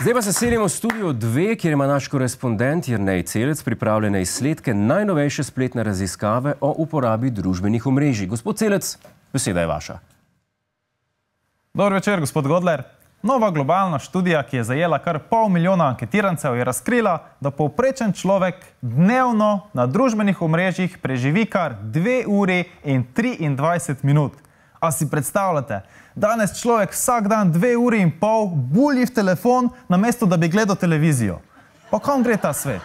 Zdaj pa se selimo v studio 2, kjer ima naš korespondent Jrnej Celec pripravljene izsledke najnovejše spletne raziskave o uporabi družbenih omrežij. Gospod Celec, beseda je vaša. Dobro večer, gospod Godler. Nova globalna študija, ki je zajela kar pol milijona anketirancev, je razkrila, da povprečen človek dnevno na družbenih omrežjih preživi kar 2 uri in 23 minut. A si predstavljate, danes človek vsak dan 2 uri in pol bulji v telefon, namesto da bi gledal televizijo. Pa kam gre ta svet?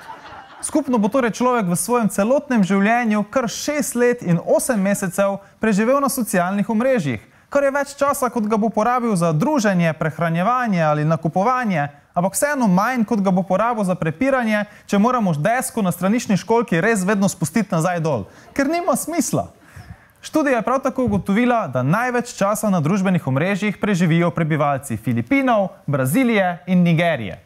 Skupno bo torej človek v svojem celotnem življenju kar 6 let in 8 mesecev preživel na socialnih omrežjih kar je več časa, kot ga bo porabil za druženje, prehranjevanje ali nakupovanje, ampak vseeno manj, kot ga bo porabil za prepiranje, če moramo desko na stranišni školki res vedno spustiti nazaj dol, ker nima smisla. Študija je prav tako ugotovila, da največ časa na družbenih omrežjih preživijo prebivalci Filipinov, Brazilije in Nigerije.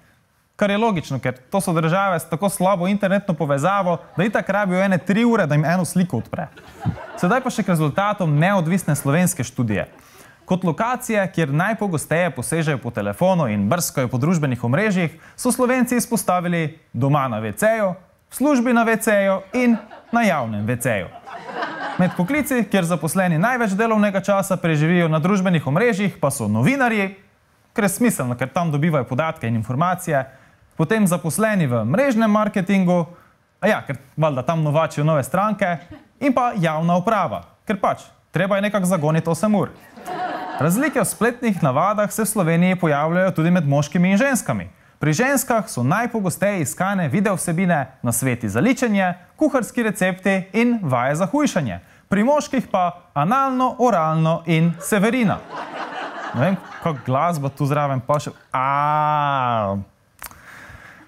Kar je logično, ker to so države s tako slabo internetno povezavo, da itak rabijo ene tri ure, da jim eno sliko odpre. Sedaj pa še k rezultatom neodvisne slovenske študije. Kot lokacije, kjer najpogosteje posežejo po telefonu in brskajo po družbenih omrežjih, so Slovenci izpostavili doma na WC-ju, službi na WC-ju in na javnem WC-ju. Med poklici, kjer zaposleni največ delovnega časa preživijo na družbenih omrežjih, pa so novinarji, ker je smiselno, ker tam dobivajo podatke in informacije, potem zaposleni v mrežnem marketingu, a ja, ker valjda tam novačijo nove stranke, in pa javna uprava, ker pač treba je nekako zagoniti 8 ur. Razlike v spletnih navadah se v Sloveniji pojavljajo tudi med moškimi in ženskami. Pri ženskah so najpogosteje iskane video vsebine na sveti za ličenje, kuharski recepti in vaje za hujšanje. Pri moških pa analno, oralno in severina. Ne vem, kako glasba tu zraven pa še... Aaaa...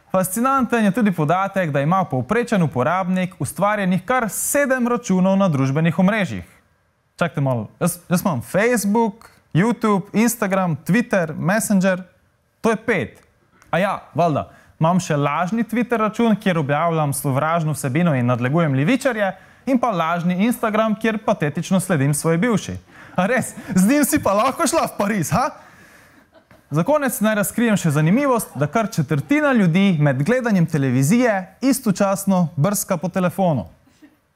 Fascinanten je tudi podatek, da ima povprečen uporabnik ustvarjenih kar sedem računov na družbenih omrežjih. Čakajte malo, jaz, jaz imam Facebook, YouTube, Instagram, Twitter, Messenger, to je pet. A ja, valjda, imam še lažni Twitter račun, kjer objavljam sovražno vsebino in nadlegujem levičarje, in pa lažni Instagram, kjer patetično sledim svoji bivši. A res, z njim si pa lahko šla v Pariz, ha? Za konec naj razkrijem še zanimivost, da kar četrtina ljudi med gledanjem televizije istočasno brska po telefonu.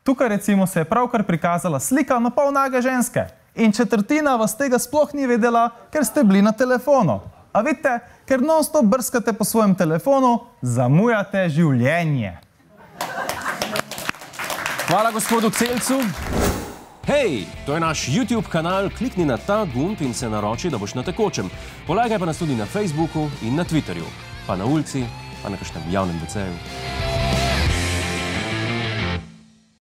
Tukaj recimo se je pravkar prikazala slika na pol nage ženske in četrtina vas tega sploh ni vedela, ker ste bili na telefonu. A vidite, ker non-stop brskate po svojem telefonu, zamujate življenje. Hvala gospodu Celcu. Hej, to je naš YouTube kanal, klikni na ta gumb in se naroči, da boš na tekočem. Polagaj pa nas tudi na Facebooku in na Twitterju, pa na ulici, pa na kakšnem javnem WC-ju.